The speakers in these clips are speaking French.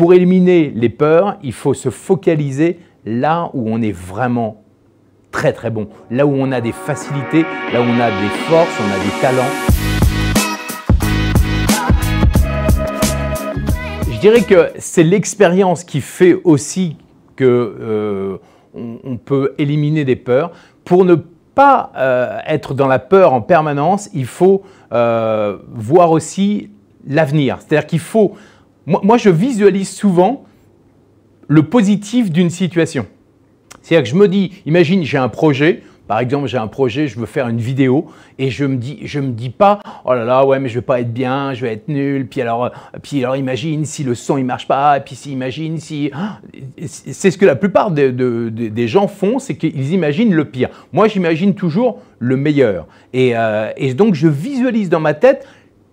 pour éliminer les peurs, il faut se focaliser là où on est vraiment très très bon, là où on a des facilités, là où on a des forces, on a des talents. Je dirais que c'est l'expérience qui fait aussi que euh, on, peut éliminer des peurs. Pour ne pas euh, être dans la peur en permanence, il faut euh, voir aussi l'avenir. C'est-à-dire qu'il faut... Moi, je visualise souvent le positif d'une situation. C'est-à-dire que je me dis, imagine, j'ai un projet, par exemple, j'ai un projet, je veux faire une vidéo et je me dis, je me dis pas, oh là là, ouais, mais je vais pas être bien, je vais être nul. Puis alors, puis alors, imagine si le son il marche pas. Puis si, imagine si, c'est ce que la plupart des gens font, c'est qu'ils imaginent le pire. Moi, j'imagine toujours le meilleur. Et, euh, et, donc, je visualise dans ma tête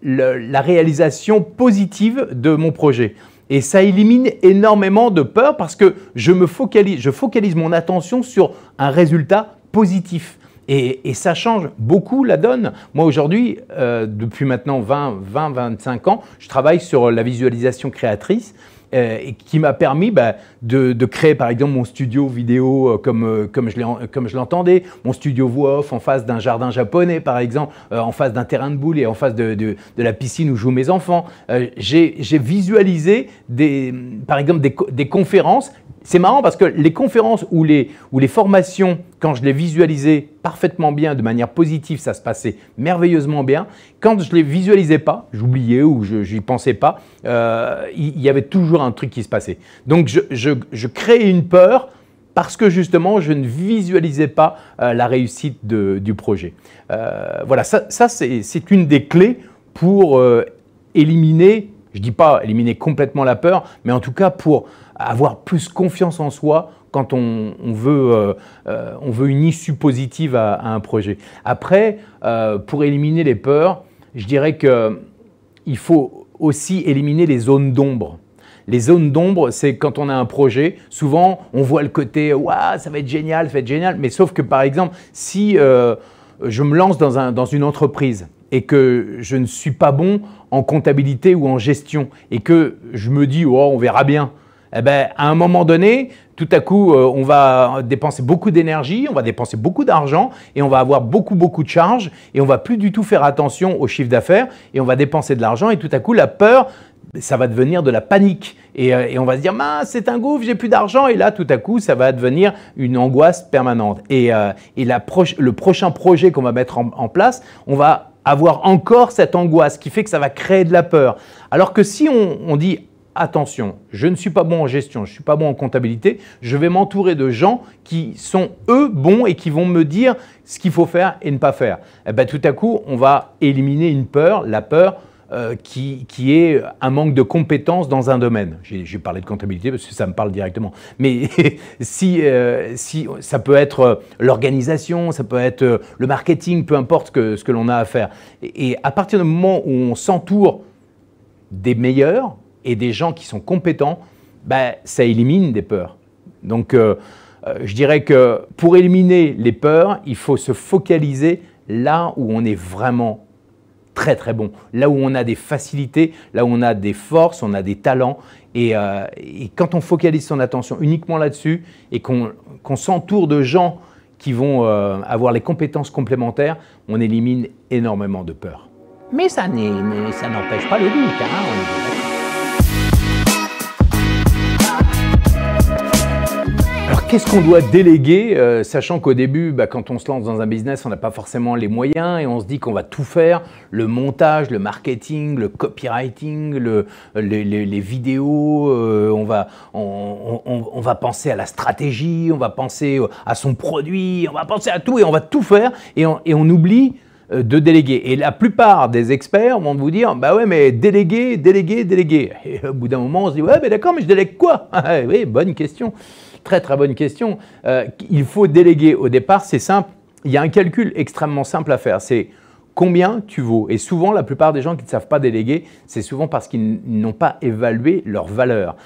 la réalisation positive de mon projet. Et ça élimine énormément de peur parce que je me focalise, je focalise mon attention sur un résultat positif. Et, ça change beaucoup la donne. Moi aujourd'hui, euh, depuis maintenant 20-25 ans, je travaille sur la visualisation créatrice. Euh, et qui m'a permis bah, de, créer par exemple mon studio vidéo euh, comme, comme je l'entendais, mon studio voix off en face d'un jardin japonais par exemple, en face d'un terrain de boules et en face de, de, la piscine où jouent mes enfants. J'ai visualisé des, par exemple des, des conférences c'est marrant parce que les conférences ou les, ou les formations, quand je les visualisais parfaitement bien, de manière positive, ça se passait merveilleusement bien. Quand je ne les visualisais pas, j'oubliais ou je n'y pensais pas, euh, il y, avait toujours un truc qui se passait. Donc je, je, créais une peur parce que justement, je ne visualisais pas euh, la réussite du projet. Euh, voilà, ça c'est une des clés pour éliminer, je ne dis pas éliminer complètement la peur, mais en tout cas pour avoir plus confiance en soi quand on, veut, euh, euh, on veut une issue positive à, un projet. Après, euh, pour éliminer les peurs, je dirais qu'il faut aussi éliminer les zones d'ombre. Les zones d'ombre, c'est quand on a un projet, souvent on voit le côté Waouh, ça va être génial, ça va être génial, mais sauf que par exemple, si je me lance dans, un, dans une entreprise et que je ne suis pas bon en comptabilité ou en gestion et que je me dis Oh, on verra bien eh ben, à un moment donné, tout à coup, euh, on va dépenser beaucoup d'énergie, on va dépenser beaucoup d'argent et on va avoir beaucoup, beaucoup de charges et on va plus du tout faire attention au chiffre d'affaires et on va dépenser de l'argent et tout à coup, la peur, ça va devenir de la panique et, euh, on va se dire, c'est un gouffre, j'ai plus d'argent et là, tout à coup, ça va devenir une angoisse permanente. Et, euh, le prochain projet qu'on va mettre en, place, on va avoir encore cette angoisse qui fait que ça va créer de la peur. Alors que si on, on dit attention, je ne suis pas bon en gestion, je ne suis pas bon en comptabilité, je vais m'entourer de gens qui sont eux bons et qui vont me dire ce qu'il faut faire et ne pas faire. Et eh ben, tout à coup, on va éliminer une peur, la peur euh, qui, est un manque de compétences dans un domaine. J'ai parlé de comptabilité parce que ça me parle directement. Mais si, euh, si ça peut être euh, l'organisation, ça peut être le marketing, peu importe ce que l'on a à faire. et à partir du moment où on s'entoure des meilleurs, et des gens qui sont compétents, ben, ça élimine des peurs. Donc, euh, euh, je dirais que pour éliminer les peurs, il faut se focaliser là où on est vraiment très très bon, là où on a des facilités, là où on a des forces, on a des talents. Et, euh, quand on focalise son attention uniquement là-dessus et qu'on s'entoure de gens qui vont avoir les compétences complémentaires, on élimine énormément de peurs. Mais ça n'empêche pas le doute. Hein, qu'est-ce qu'on doit déléguer, euh, sachant qu'au début, bah, quand on se lance dans un business, on n'a pas forcément les moyens et on se dit qu'on va tout faire, le montage, le marketing, le copywriting, le, les, vidéos, euh, on, va, penser à la stratégie, on va penser à son produit, on va penser à tout et on va tout faire et on, oublie euh, de déléguer. Et la plupart des experts vont vous dire, bah ouais, mais déléguer, déléguer, déléguer. Et au bout d'un moment, on se dit, ouais, mais d'accord, mais je délègue quoi? Oui, bonne question. Très très bonne question. Euh, il faut déléguer au départ, c'est simple. Il y a un calcul extrêmement simple à faire. C'est combien tu vaux? Et souvent, la plupart des gens qui ne savent pas déléguer, c'est souvent parce qu'ils n'ont pas évalué leur valeur.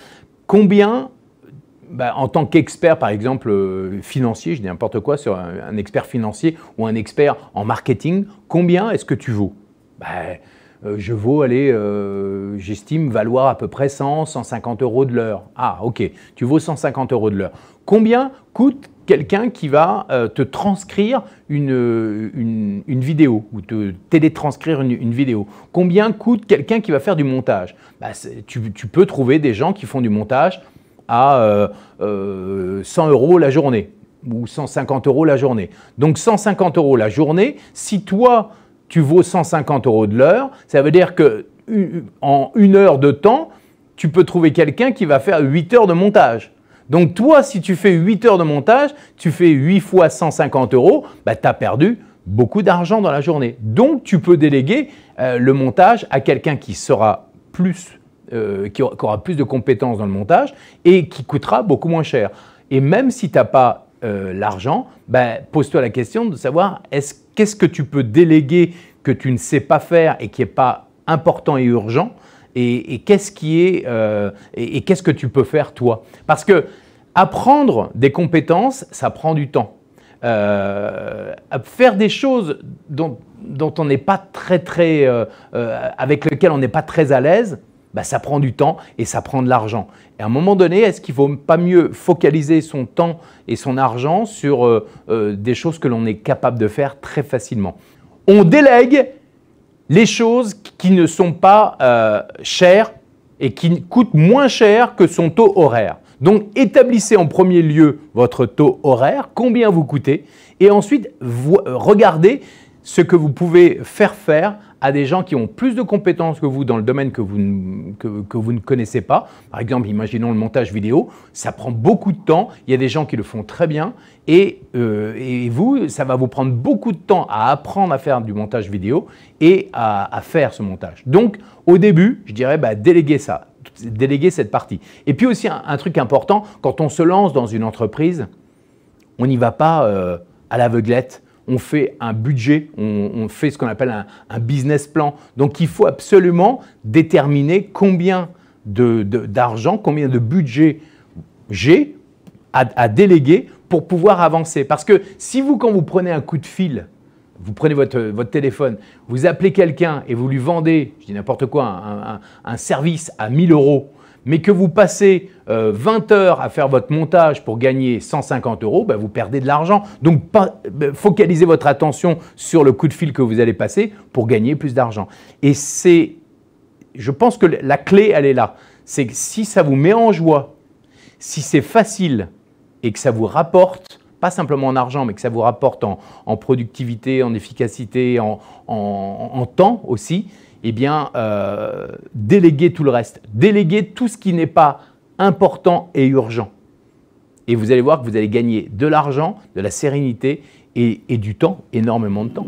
Combien bah, en tant qu'expert, par exemple, euh, financier, je dis n'importe quoi sur un, expert financier ou un expert en marketing, combien est-ce que tu vaux? Bah, euh, je vaux, aller, euh, j'estime valoir à peu près 100, 150 euros de l'heure. Ah, ok, tu vaux 150 euros de l'heure. Combien coûte quelqu'un qui va te transcrire une, une, vidéo ou te télétranscrire une, vidéo? Combien coûte quelqu'un qui va faire du montage? Bah, tu, peux trouver des gens qui font du montage à 100 euros la journée ou 150 euros la journée. Donc 150 euros la journée, si toi, tu vaux 150 euros de l'heure, ça veut dire que en une heure de temps, tu peux trouver quelqu'un qui va faire 8 heures de montage. Donc toi, si tu fais 8 heures de montage, tu fais 8 fois 150 euros, bah, tu as perdu beaucoup d'argent dans la journée. Donc tu peux déléguer euh, le montage à quelqu'un qui sera plus, euh, qui aura plus de compétences dans le montage et qui coûtera beaucoup moins cher. Et même si tu n'as pas euh, l'argent, ben, pose-toi la question de savoir qu'est-ce que tu peux déléguer que tu ne sais pas faire et qui n'est pas important et urgent et, qu'est-ce qui est euh, et, qu'est-ce que tu peux faire toi? Parce que apprendre des compétences, ça prend du temps. Faire des choses dont, on n'est pas très très avec lesquelles on n'est pas très à l'aise, bah, ça prend du temps et ça prend de l'argent. Et à un moment donné, est-ce qu'il ne vaut pas mieux focaliser son temps et son argent sur euh, euh, des choses que l'on est capable de faire très facilement? On délègue les choses qui ne sont pas euh, chères et qui coûtent moins cher que son taux horaire. Donc établissez en premier lieu votre taux horaire, combien vous coûtez, et ensuite regardez ce que vous pouvez faire faire à des gens qui ont plus de compétences que vous dans le domaine que vous, que, vous ne connaissez pas. Par exemple, imaginons le montage vidéo, ça prend beaucoup de temps, il y a des gens qui le font très bien, et, euh, et vous, ça va vous prendre beaucoup de temps à apprendre à faire du montage vidéo et à, faire ce montage. Donc, au début, je dirais, bah, déléguer ça, déléguer cette partie. Et puis aussi, un, truc important, quand on se lance dans une entreprise, on n'y va pas euh, à l'aveuglette on fait un budget, on, fait ce qu'on appelle un, business plan. Donc il faut absolument déterminer combien d'argent, combien de budget j'ai à, déléguer pour pouvoir avancer. Parce que si vous, quand vous prenez un coup de fil, vous prenez votre, téléphone, vous appelez quelqu'un et vous lui vendez, je dis n'importe quoi, un, un, service à 1000 euros, mais que vous passez 20 euh, heures à faire votre montage pour gagner 150 euros, ben, vous perdez de l'argent. Donc ben, focalisez votre attention sur le coup de fil que vous allez passer pour gagner plus d'argent. Et c'est, je pense que la clé, elle est là. C'est que si ça vous met en joie, si c'est facile et que ça vous rapporte, pas simplement en argent, mais que ça vous rapporte en, productivité, en efficacité, en temps aussi, eh bien, euh, déléguer tout le reste. Déléguer tout ce qui n'est pas important et urgent. Et vous allez voir que vous allez gagner de l'argent, de la sérénité et du temps, énormément de temps.